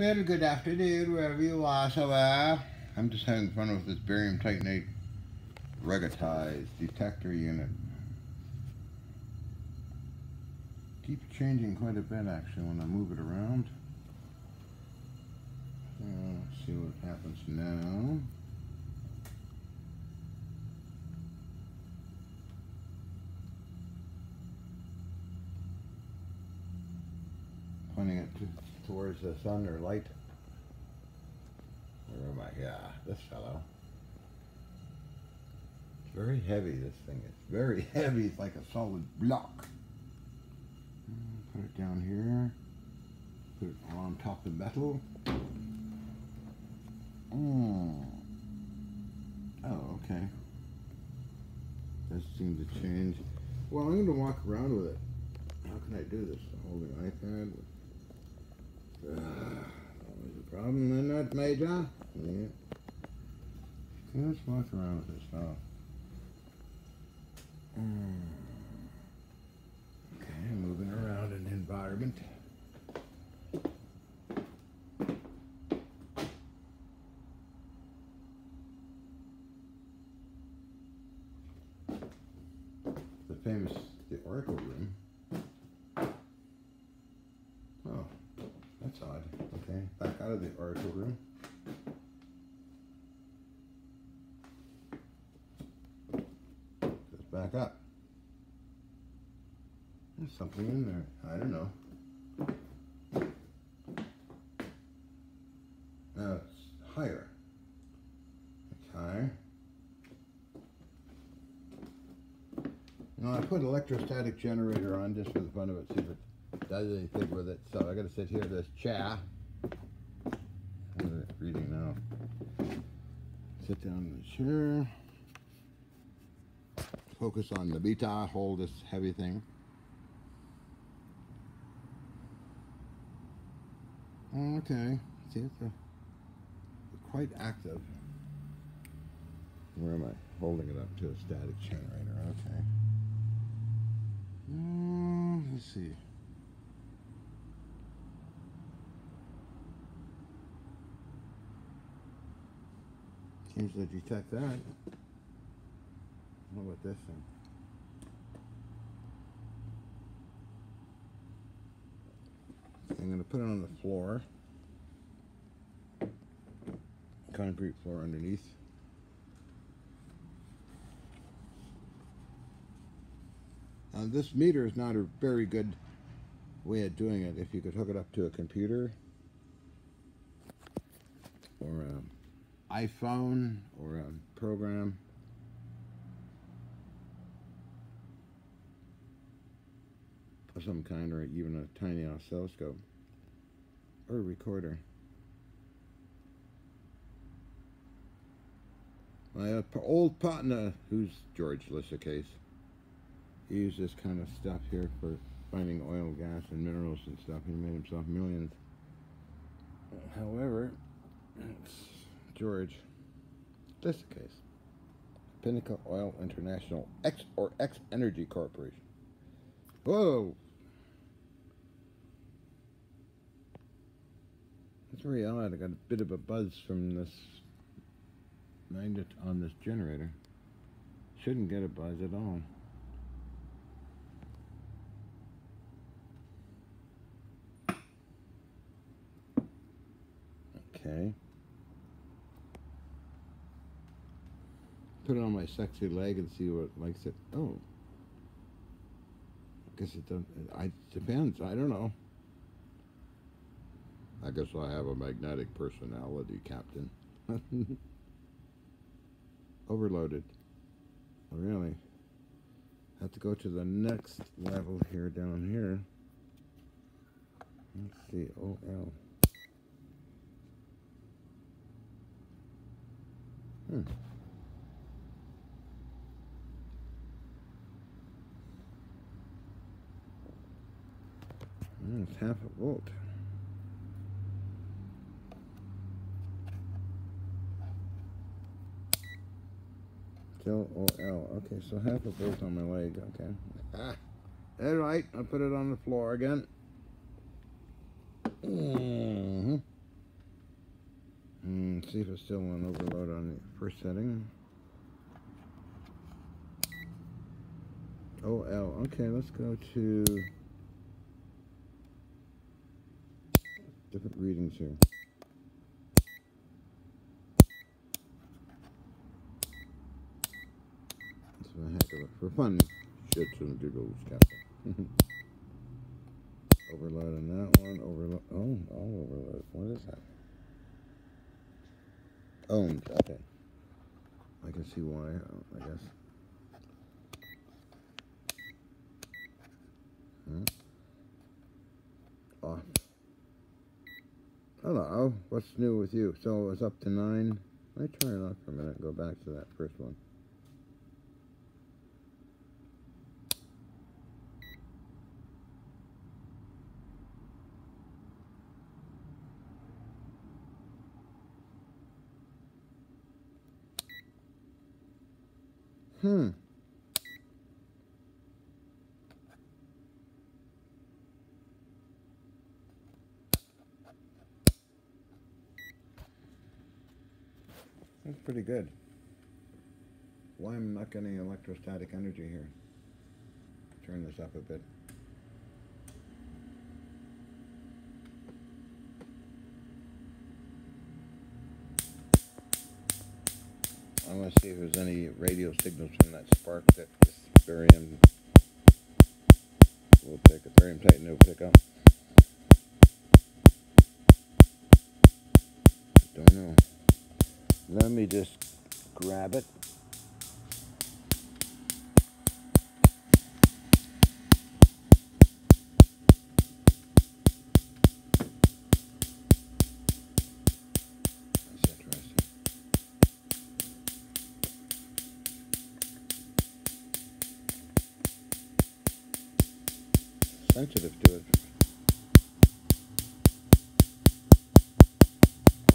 Well, good afternoon, wherever you are, so uh, I'm just having fun with this barium titanate ruggedized detector unit. Keeps changing quite a bit actually when I move it around. Uh, let's see what happens now. Pointing it to, towards the sun or light. Where am I? Yeah, this fellow. It's very heavy, this thing. It's very heavy. It's like a solid block. Mm, put it down here. Put it on top of metal. Mm. Oh, okay. Does seem to change. Well, I'm going to walk around with it. How can I do this? Holding iPad. Uh, always a problem, isn't it, Major? Yeah. Okay, let's walk around with this now. Mm. Okay, moving around an environment. The famous, the Oracle room. Oh, that's odd. Okay, back out of the Oracle room. Goes back up. There's something in there. I don't know. Now it's higher. It's higher. Now I put electrostatic generator on just for the fun of it, see if it does anything with it. So I gotta sit here, this chair. What is it reading now? Sit down in the chair. Focus on the beta, hold this heavy thing. Okay, see it's a, quite active. Where am I? Holding it up to a static generator, okay. Mm, let's see. Seems to detect that. What about this thing? I'm going to put it on the floor. Concrete floor underneath. Now this meter is not a very good way of doing it. If you could hook it up to a computer or an iPhone or a program. Of some kind or even a tiny oscilloscope or a recorder. My uh, old partner, who's George Liszicasz, he used this kind of stuff here for finding oil, gas, and minerals and stuff. He made himself millions. However, George Liszicasz. Pinnacle Oil International X or X Energy Corporation. Whoa! That's very odd. I got a bit of a buzz from this magnet on this generator. Shouldn't get a buzz at all. Okay. Put it on my sexy leg and see what likes it. Oh. I guess it doesn't. I depends. I don't know. I guess I have a magnetic personality, Captain. Overloaded. Really. Have to go to the next level here down here. Let's see. OL. Hmm. Mm, it's half a volt. Still OL. Okay, so half a volt on my leg. Okay. Ah. All right, I'll put it on the floor again. Mm -hmm. see if it's still on overload on the first setting. OL. Okay, let's go to different readings here. A heck of a, for fun, shits and giggles, Captain. overload on that one, overload, oh, all overload. What is that? Owned, okay. I can see why, I guess. Hmm. Off. Hello, what's new with you? So it was up to nine. Let me turn it off for a minute and go back to that first one. Hmm. That's pretty good. Why am I not getting electrostatic energy here? Turn this up a bit. I want to see if there's any radio signals from that spark that this barium will pick up, barium titan will pick up. Don't know. Let me just grab it. Sensitive to it.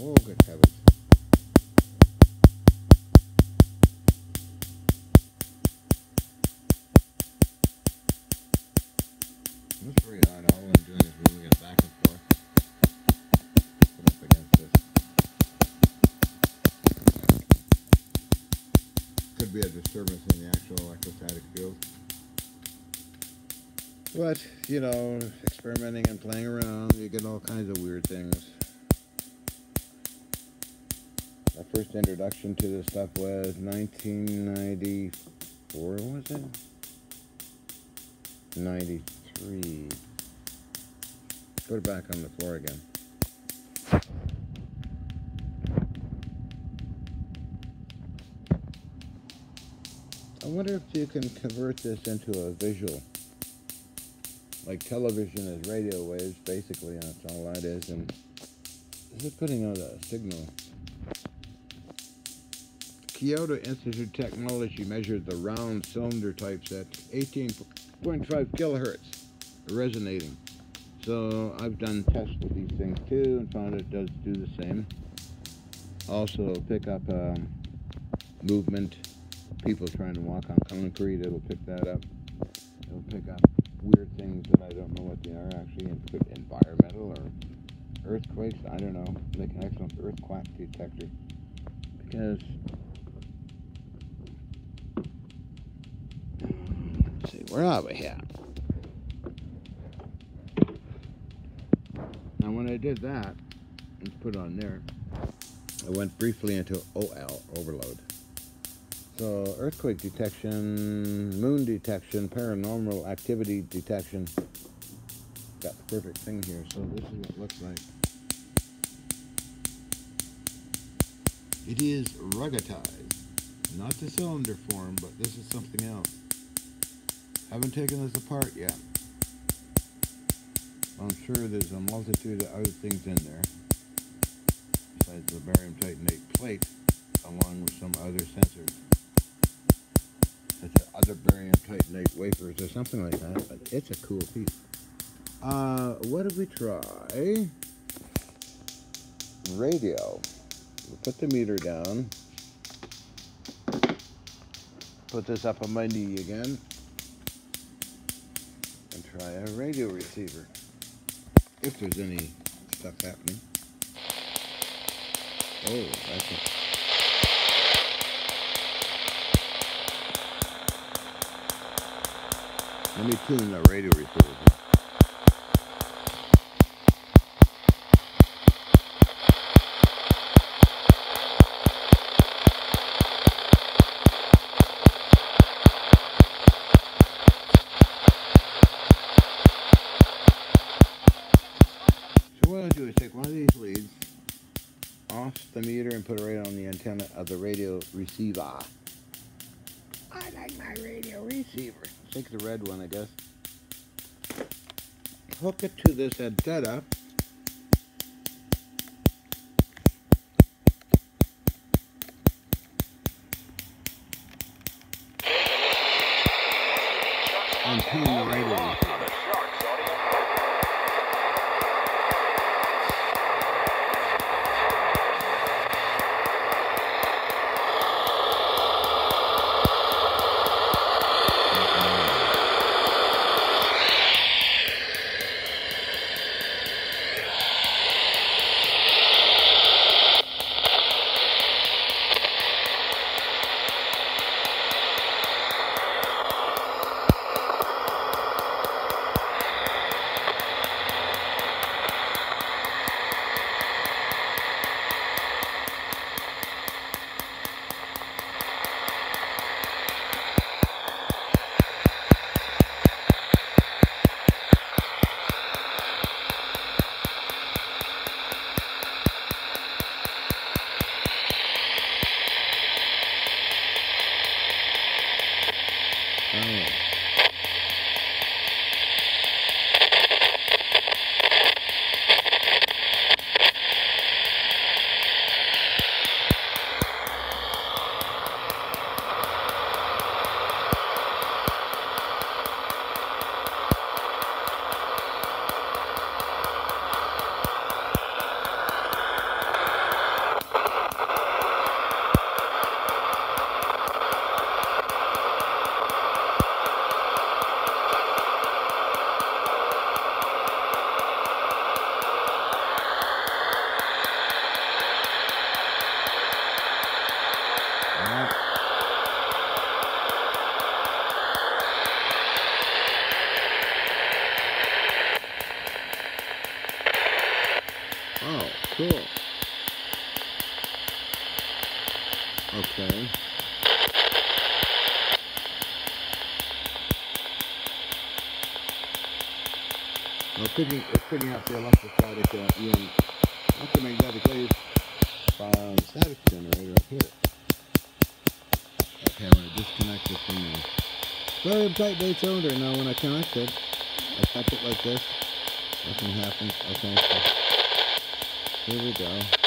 Oh, good heavens. Could be a disturbance in the actual electrostatic field. But, you know, experimenting and playing around, you get all kinds of weird things. My first introduction to this stuff was 1994, was it? 93. Put it back on the floor again. I wonder if you can convert this into a visual. Like television is radio waves, basically, that's all that is. And is it putting out a signal? Kyoto Institute Technology measured the round cylinder types at 18.5 kilohertz resonating. So I've done tests with these things too and found it does do the same. Also pick up um, movement. People trying to walk on concrete, it'll pick that up. It'll pick up weird things that I don't know what they are actually, and put environmental or earthquakes. I don't know. Make an excellent earthquake detector because let's see where are we here? Now when I did that and put it on there, I went briefly into OL overload. So earthquake detection, moon detection, paranormal activity detection. Got the perfect thing here. So this is what it looks like. It is ruggedized. Not the cylinder form, but this is something else. Haven't taken this apart yet. I'm sure there's a multitude of other things in there. Besides the barium titanate plate, along with some other sensors such as other barium titanate wafers or something like that, but it's a cool piece. Uh, what did we try? Radio. We'll put the meter down. Put this up on my knee again. And try a radio receiver. If there's any stuff happening. Oh, that's it. Let me tune the radio receiver. So what I'll do is take one of these leads off the meter and put it right on the antenna of the radio receiver. I like my radio receiver. Take the red one, I guess. Hook it to this antenna. And tune the radio Oh, cool. Okay. Well, picking, picking up the electrostatic uh, in electromagnetic waves from static generator here. Okay, I'm going to disconnect it from the barium titanate cylinder. Now when I connect it, I touch it like this. Nothing happens. Okay, here we go.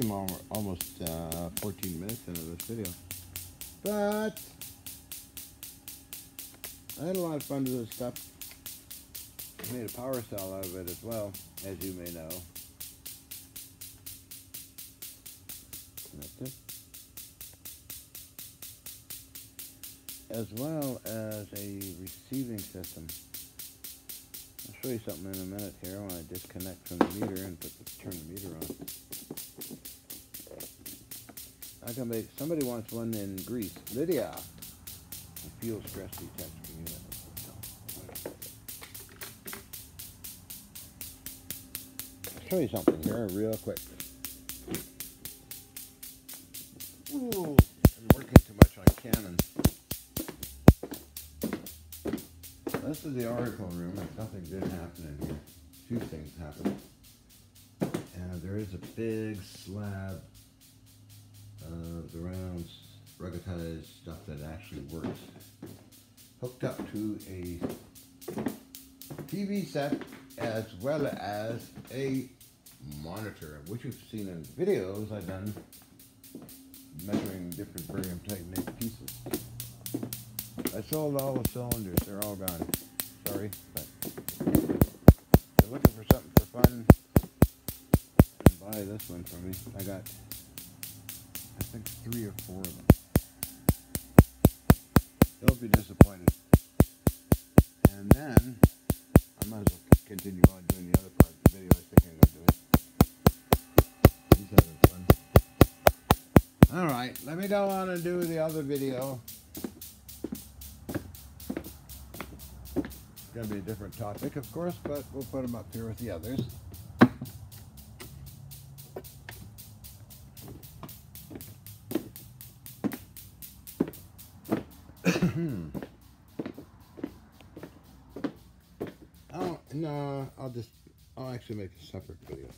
See, almost uh, 14 minutes into this video. But I had a lot of fun with this stuff. I made a power cell out of it as well, as you may know. Connect it. As well as a receiving system. I'll show you something in a minute here when I disconnect from the meter and put the, turn the meter on. I can make somebody wants one in Greece. Lydia. A fuel stress detector unit. I'll show you something here real quick. Ooh, I'm working too much on Canon. This is the Oracle room, and something did happen in here. Two things happened. There is a big slab of the round ruggedized stuff that actually works. Hooked up to a TV set as well as a monitor, which you've seen in videos I've done measuring different barium titanate pieces. I sold all the cylinders, they're all gone. Sorry, but you're looking for something for fun, buy this one for me. I got, I think, three or four of them. Don't be disappointed. And then, I might as well continue on doing the other part of the video I was thinking of doing. He's having fun. Alright, let me go on and do the other video. It's going to be a different topic, of course, but we'll put them up here with the others. Actually make a separate video.